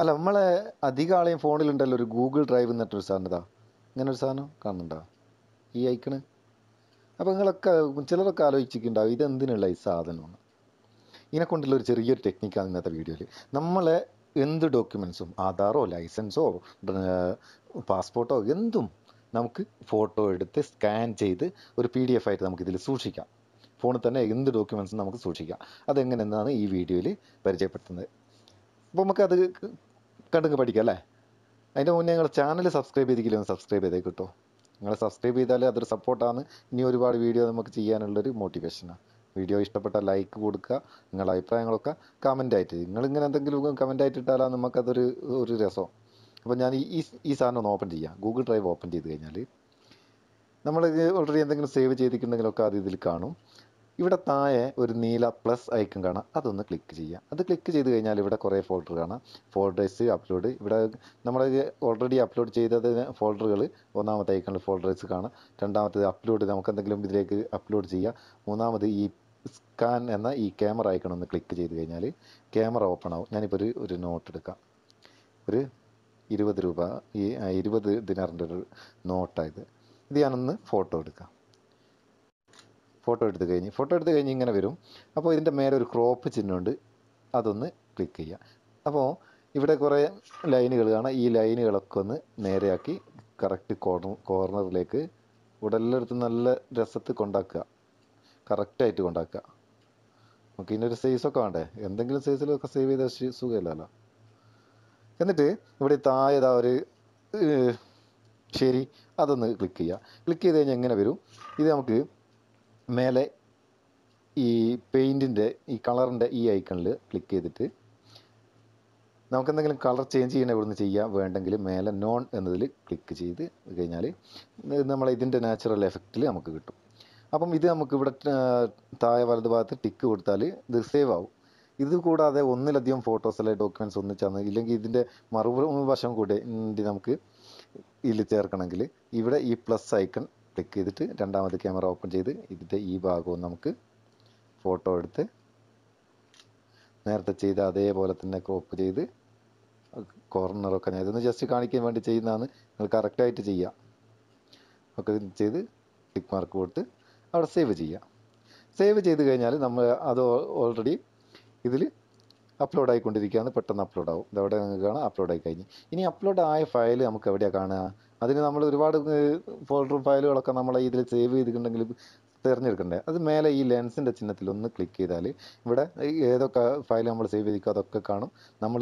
അല്ല നമ്മളെ അധികം ആളെയും ഫോണിലുണ്ടല്ലോ ഒരു ഗൂഗിൾ ഡ്രൈവ് എന്നിട്ടൊരു സാധനം ഇതാ ഇങ്ങനെ ഒരു സാധനം കാണുന്നുണ്ടോ? ഈ ഐക്കണ്? അപ്പോൾ നിങ്ങളൊക്കെ ചിലരൊക്കെ ആലോചിച്ചിട്ടുണ്ടാവും ഇതെന്തിനുള്ള ഈ സാധനമാണ്? ഇതിനെ കൊണ്ടുള്ള ഒരു ചെറിയൊരു ടെക്നിക്കാണ് ഇന്നത്തെ വീഡിയോയിൽ നമ്മളെ എന്ത് ഡോക്യുമെൻസും ആധാറോ ലൈസൻസോ പാസ്പോർട്ടോ എന്തും നമുക്ക് ഫോട്ടോ എടുത്ത് സ്കാൻ ചെയ്ത് ഒരു പി ഡി എഫ് ആയിട്ട് നമുക്കിതിൽ സൂക്ഷിക്കാം. ഫോണിൽ തന്നെ എന്ത് ഡോക്യുമെൻസും നമുക്ക് സൂക്ഷിക്കാം. അതെങ്ങനെയെന്നാണ് ഈ വീഡിയോയിൽ പരിചയപ്പെടുത്തുന്നത്. അപ്പോൾ നമുക്കത് കണ്ടങ്ങ് പഠിക്കാം അല്ലേ? അതിന്റെ മുന്നേ നിങ്ങൾ ചാനൽ സബ്സ്ക്രൈബ് ചെയ്തിട്ടില്ലെങ്കിൽ സബ്സ്ക്രൈബ് ചെയ്തേ കിട്ടോ. നിങ്ങൾ സബ്സ്ക്രൈബ് ചെയ്താലേ അതൊരു സപ്പോർട്ടാണ് ഇനി ഒരുപാട് വീഡിയോ നമുക്ക് ചെയ്യാനുള്ളൊരു മോട്ടിവേഷനാണ് വീഡിയോ ഇഷ്ടപ്പെട്ട ലൈക്ക് കൊടുക്കുക നിങ്ങളുടെ അഭിപ്രായങ്ങളൊക്കെ ആയിട്ട് നിങ്ങളിങ്ങനെ എന്തെങ്കിലും കമന്റ് ആയിട്ട് ഇട്ടാലാണ് നമുക്കതൊരു ഒരു രസം. അപ്പോൾ ഞാൻ ഈ ഈ സാധനം ഒന്ന് ഓപ്പൺ ചെയ്യാം. ഗൂഗിൾ ഡ്രൈവ് ഓപ്പൺ ചെയ്ത് കഴിഞ്ഞാൽ നമ്മൾ ഓൾറെഡി എന്തെങ്കിലും സേവ് ചെയ്തിട്ടുണ്ടെങ്കിലൊക്കെ അത് ഇതിൽ കാണും. ഇവിടെ താഴെ ഒരു നീല പ്ലസ് ഐക്കൺ കാണാം. അതൊന്ന് ക്ലിക്ക് ചെയ്യാം അത് ക്ലിക്ക് ചെയ്ത് കഴിഞ്ഞാൽ ഇവിടെ കുറേ ഫോൾഡർ കാണാം. ഫോൾഡേഴ്സ് അപ്ലോഡ് ഇവിടെ നമ്മൾ ഓൾറെഡി അപ്ലോഡ് ചെയ്തത് ഫോൾഡറുകൾ ഒന്നാമത്തെ ഐക്കണിൽ ഫോൾഡേഴ്സ് കാണാം. രണ്ടാമത്തേത് അപ്ലോഡ് നമുക്ക് എന്തെങ്കിലും ഇതിലേക്ക് അപ്ലോഡ് ചെയ്യാം. മൂന്നാമത് ഈ സ്കാൻ എന്ന ഈ ക്യാമറ ഐക്കൺ ഒന്ന് ക്ലിക്ക് ചെയ്ത് കഴിഞ്ഞാൽ ക്യാമറ ഓപ്പൺ ആവും. ഞാനിപ്പോൾ ഒരു ഒരു നോട്ട് എടുക്കാം. ഒരു ഇരുപത് രൂപ. ഈ ഇരുപത് ദിനാറിന്റെ ഒരു നോട്ടായത് ഇത്. ഞാനൊന്ന് ഫോട്ടോ എടുക്കാം. ഫോട്ടോ എടുത്ത് കഴിഞ്ഞ് ഫോട്ടോ എടുത്ത് കഴിഞ്ഞ് ഇങ്ങനെ വരും. അപ്പോൾ ഇതിന്റെ മേലെ ഒരു ക്രോപ്പ് ചിഹ്നമുണ്ട് അതൊന്ന് ക്ലിക്ക് ചെയ്യുക. അപ്പോൾ ഇവിടെ കുറേ ലൈനുകൾ കാണാം. ഈ ലൈനുകളൊക്കെ ഒന്ന് നേരെയാക്കി കറക്റ്റ് കോർണർ കോർണറിലേക്ക് ഉടലെടുത്ത് നല്ല രസത്ത് കൊണ്ടാക്കുക. കറക്റ്റായിട്ട് കൊണ്ടാക്കുക. നമുക്ക് ഇതിന്റെ ഒരു സൈസൊക്കെ വേണ്ടേ? എന്തെങ്കിലും സൈസിലൊക്കെ സേവ് ചെയ്താൽ സുഖമില്ലല്ലോ. എന്നിട്ട് ഇവിടെ താഴെതാ ഒരു ശരി അതൊന്ന് ക്ലിക്ക് ചെയ്യുക. ക്ലിക്ക് ചെയ്ത് കഴിഞ്ഞാൽ എങ്ങനെ വരും. ഇത് നമുക്ക് മേലെ ഈ പെയിന്റിന്റെ ഈ കളറിന്റെ ഈ ഐക്കണിൽ ക്ലിക്ക് ചെയ്തിട്ട് നമുക്കെന്തെങ്കിലും കളർ ചേഞ്ച് ചെയ്യണ ഇവിടുന്ന് ചെയ്യാം. വേണ്ടെങ്കിൽ മേലെ നോൺ എന്നതിൽ ക്ലിക്ക് ചെയ്ത് കഴിഞ്ഞാൽ നമ്മൾ ഇതിന്റെ നാച്ചുറൽ എഫക്റ്റിൽ നമുക്ക് കിട്ടും. അപ്പം ഇത് നമുക്ക് ഇവിടെ താഴെ വലത് ഭാഗത്ത് ടിക്ക് കൊടുത്താൽ ഇത് സേവ് ആവും. ഇത് കൂടാതെ ഒന്നിലധികം ഫോട്ടോസ് അല്ലെ ഡോക്യുമെന്റ്സ് ഒന്നിച്ചാണ് ഇല്ലെങ്കിൽ ഇതിന്റെ മറുവശം കൂടെ നമുക്ക് ഇതിൽ ചേർക്കണമെങ്കിൽ ഇവിടെ ഈ പ്ലസ് ഐക്കൺ ക്ലിക്ക് ചെയ്തിട്ട് രണ്ടാമത് ക്യാമറ ഓപ്പൺ ചെയ്ത് ഇതിന്റെ ഈ ഭാഗവും നമുക്ക് ഫോട്ടോ എടുത്ത് നേരത്തെ ചെയ്ത അതേപോലെ തന്നെ ക്രോപ്പ് ചെയ്ത് കോർണറൊക്കെ ഞാൻ ഇതൊന്ന് ജസ്റ്റ് കാണിക്കാൻ വേണ്ടി ചെയ്യുന്നതാണ്. നിങ്ങൾ കറക്റ്റായിട്ട് ചെയ്യാം. ഒക്കെ ചെയ്ത് ടിക്ക് മാർക്ക് കൊടുത്ത് അവിടെ സേവ് ചെയ്യാം. സേവ് ചെയ്ത് കഴിഞ്ഞാൽ നമ്മൾ അത് ഓൾറെഡി ഇതിൽ അപ്ലോഡ് ആയിക്കൊണ്ടിരിക്കുകയാണ് പെട്ടെന്ന് അപ്ലോഡ് ആവും ഇതവിടെ നിങ്ങൾക്ക് കാണാം. അപ്ലോഡ് ആയി കഴിഞ്ഞ് ഇനി അപ്ലോഡ് ആയ ഫയൽ നമുക്ക് എവിടെയാണ് കാണുക? അതിന് നമ്മൾ ഒരുപാട് ഫോൾഡറും ഫയലുകളൊക്കെ നമ്മൾ ഇതിൽ സേവ് ചെയ്തിട്ടുണ്ടെങ്കിൽ തിരഞ്ഞെടുക്കണ്ടേ? അത് മേലെ ഈ ലെൻസിന്റെ ചിഹ്നത്തിൽ ഒന്ന് ക്ലിക്ക് ചെയ്താൽ ഇവിടെ ഏതൊക്കെ ഫയൽ നമ്മൾ സേവ് ചെയ്തിരിക്കുക അതൊക്കെ കാണും. നമ്മൾ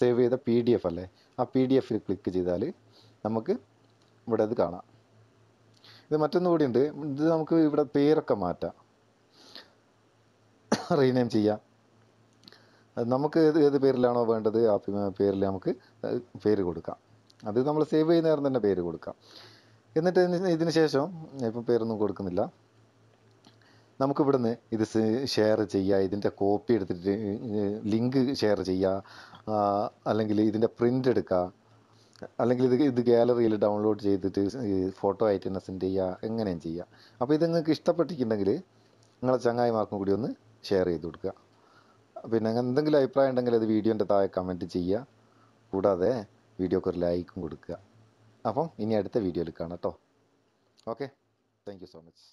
സേവ് ചെയ്ത പി ഡി എഫ് അല്ലേ? ആ പി ഡി എഫിൽ ക്ലിക്ക് ചെയ്താൽ നമുക്ക് ഇവിടെ അത് കാണാം. ഇത് മറ്റൊന്നും കൂടി ഉണ്ട്. ഇത് നമുക്ക് ഇവിടെ പേരൊക്കെ മാറ്റാം. റീനെയിം ചെയ്യാം. നമുക്ക് ഏത് ഏത് പേരിലാണോ വേണ്ടത് ആ പേരിൽ നമുക്ക് പേര് കൊടുക്കാം. അത് നമ്മൾ സേവ് ചെയ്യുന്ന നേരം തന്നെ പേര് കൊടുക്കാം. എന്നിട്ട് ഇതിന് ശേഷം ഇപ്പം പേരൊന്നും കൊടുക്കുന്നില്ല. നമുക്ക് ഇവിടുന്ന് ഇത് ഷെയർ ചെയ്യുക ഇതിന്റെ കോപ്പി എടുത്തിട്ട് ലിങ്ക് ഷെയർ ചെയ്യുക അല്ലെങ്കിൽ ഇതിന്റെ പ്രിന്റ് എടുക്കുക അല്ലെങ്കിൽ ഇത് ഇത് ഗാലറിയിൽ ഡൗൺലോഡ് ചെയ്തിട്ട് ഫോട്ടോ ആയിട്ട് തന്നെ സെൻഡ് ചെയ്യുക എങ്ങനെയും ചെയ്യുക. അപ്പോൾ ഇത് നിങ്ങൾക്ക് ഇഷ്ടപ്പെട്ടിട്ടുണ്ടെങ്കിൽ നിങ്ങളെ ചങ്ങായിമാർക്കും കൂടി ഒന്ന് ഷെയർ ചെയ്ത് കൊടുക്കുക. പിന്നെ എന്തെങ്കിലും അഭിപ്രായം ഉണ്ടെങ്കിൽ അത് വീഡിയോന്റെ താഴെ കമന്റ് ചെയ്യുക. കൂടാതെ വീഡിയോക്ക് ഒരു ലൈക്കും കൊടുക്കുക. അപ്പം ഇനി അടുത്ത വീഡിയോയിൽ കാണാം കേട്ടോ ഓക്കെ താങ്ക് സോ മച്ച്